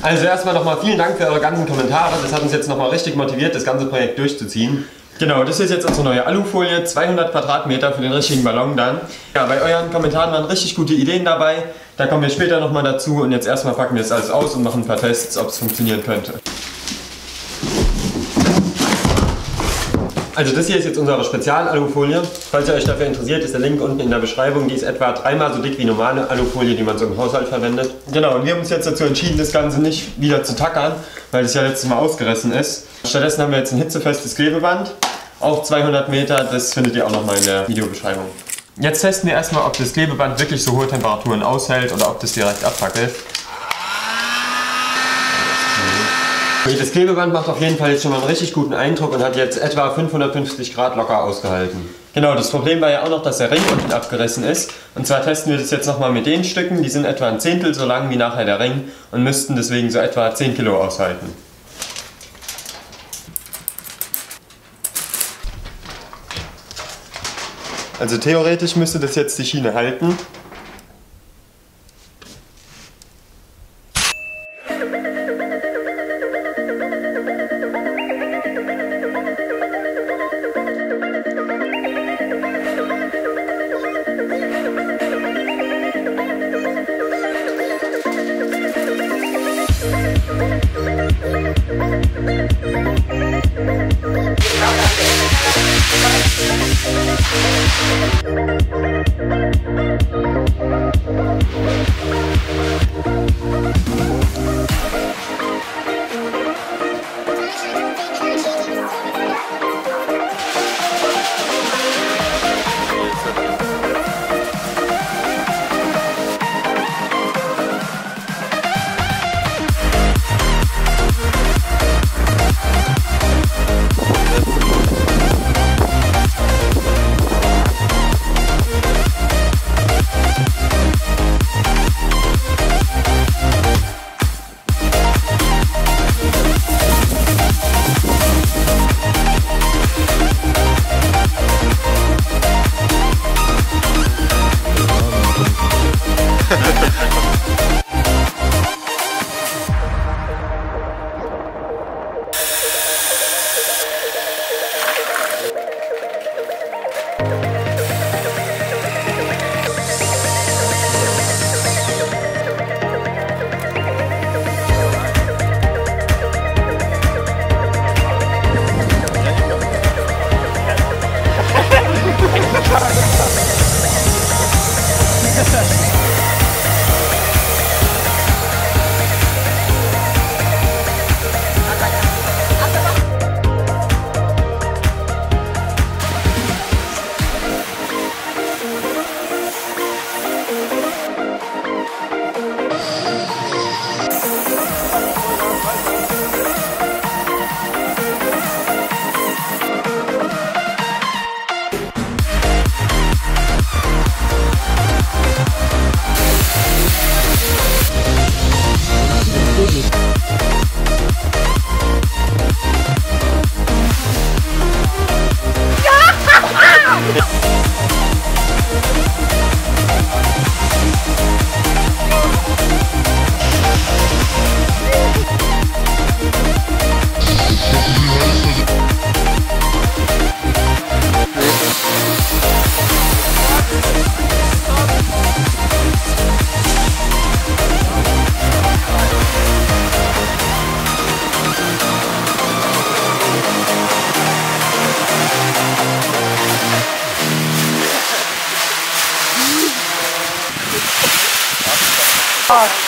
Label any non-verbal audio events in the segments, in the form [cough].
Also erstmal nochmal vielen Dank für eure ganzen Kommentare. Das hat uns jetzt nochmal richtig motiviert, das ganze Projekt durchzuziehen. Genau, das ist jetzt unsere neue Alufolie, 200 Quadratmeter für den richtigen Ballon dann. Ja, bei euren Kommentaren waren richtig gute Ideen dabei. Da kommen wir später nochmal dazu und jetzt erstmal packen wir das alles aus und machen ein paar Tests, ob es funktionieren könnte. Also das hier ist jetzt unsere Spezial-Alufolie. Falls ihr euch dafür interessiert, ist der Link unten in der Beschreibung. Die ist etwa dreimal so dick wie normale Alufolie, die man so im Haushalt verwendet. Genau, und wir haben uns jetzt dazu entschieden, das Ganze nicht wieder zu tackern, weil das ja letztes Mal ausgerissen ist. Stattdessen haben wir jetzt ein hitzefestes Klebeband auf 200 Meter. Das findet ihr auch nochmal in der Videobeschreibung. Jetzt testen wir erstmal, ob das Klebeband wirklich so hohe Temperaturen aushält oder ob das direkt abfackelt. Das Klebeband macht auf jeden Fall jetzt schon mal einen richtig guten Eindruck und hat jetzt etwa 550 Grad locker ausgehalten. Genau, das Problem war ja auch noch, dass der Ring unten abgerissen ist. Und zwar testen wir das jetzt nochmal mit den Stücken. Die sind etwa ein Zehntel so lang wie nachher der Ring und müssten deswegen so etwa 10 Kilo aushalten. Also theoretisch müsste das jetzt die Schiene halten.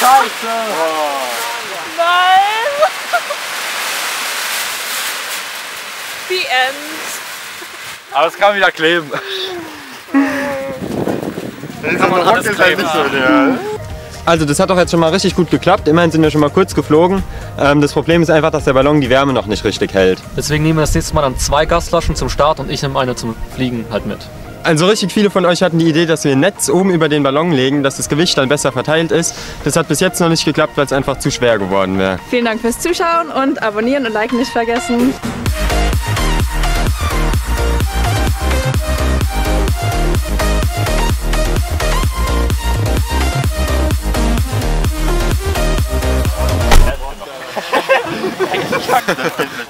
Scheiße! Nein! The End. Aber es kann wieder kleben. Das kann man kleben. Also das hat doch jetzt schon mal richtig gut geklappt. Immerhin sind wir schon mal kurz geflogen. Ähm, das Problem ist einfach, dass der Ballon die Wärme noch nicht richtig hält. Deswegen nehmen wir das nächste Mal dann zwei Gasflaschen zum Start und ich nehme eine zum Fliegen halt mit. Also richtig viele von euch hatten die Idee, dass wir ein Netz oben über den Ballon legen, dass das Gewicht dann besser verteilt ist. Das hat bis jetzt noch nicht geklappt, weil es einfach zu schwer geworden wäre. Vielen Dank fürs Zuschauen und abonnieren und liken nicht vergessen. Ich [laughs]